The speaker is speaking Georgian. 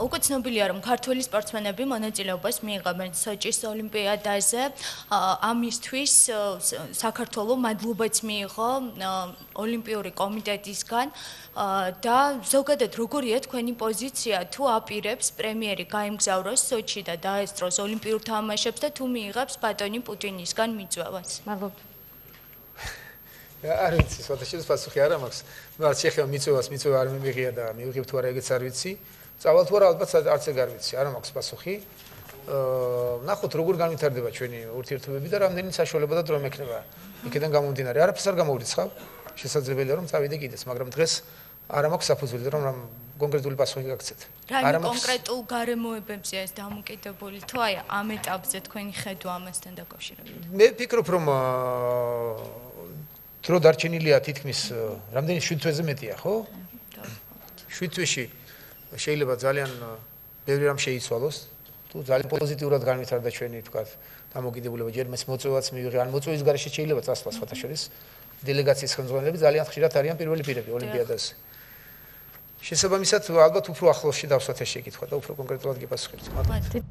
უკვე ცნობილია რომ ქართული სპორტსმენები მონაწილეობას მიიღებენ სოჭის ოლიმპიადაზე. ამისთვის საქართველოს მადლობაც მიიღო ოლიმპიური კომიტეტისგან და ზოგადად როგორია თქვენი პოზიცია თუ აპირებს პრემიერი გაიმგზავროს სოჭი და დაესწროს ოლიმპიურ თამაშებს და თუ მიიღებს ბატონი პუტინისგან მიწვევას. მადლობთ. არ ვიცი, შეიძლება პასუხი არ მაქვს. ნუ არ შეიძლება მიწვევას მიწვევა არ მიმიღია და მივიღებ თუ არა ეგეც არ ვიცი. წავალ თუ არა ალბათ არც ეგ არ ვიცი, არ მაქვს პასუხი. აა ნახოთ როგორ განვითარდება ჩვენი ურთიერთობები და რამდენი საშუალება და დრო მექნება. იქიდან გამომდინარე, არაფერს არ გამოვრიცხავ. შესაძლებელია რომ წავიდე კიდეც, მაგრამ დღეს არ მაქვს საფუძველი რომ რამ კონკრეტული პასუხი გაგცეთ. რა კონკრეტულ გარემოებებზე ეს დამოკიდებული თუ აი ამ ეტაპზე თქვენი ხედვა ამასთან დაკავშირებით? მე ფიქრობ რომ აა დრო დარჩენილია თითქმის რამდენი 7 თვეზე მეტია, ხო? 7 თვეში შეიძლება ძალიან ბევრი რამ შეიცვალოს. თუ ძალიან პოზიტიურად განვითარდა ჩვენი თქვა დამოკიდებულება ჯერ მას მოწევაც მივიღე, ან მოწევის garaშე შეიძლება წასვლა სხვათა შორის. დელეგაციის ხელმძღვანელები ძალიან ხშირად არიან პირველი პირები ოლიმპიადაზე. შესაბამისად ალბათ უფრო ახლოსში დავსვათ ეს შეკითხვა და უფრო კონკრეტულად გიპასუხებთ. მადლობა.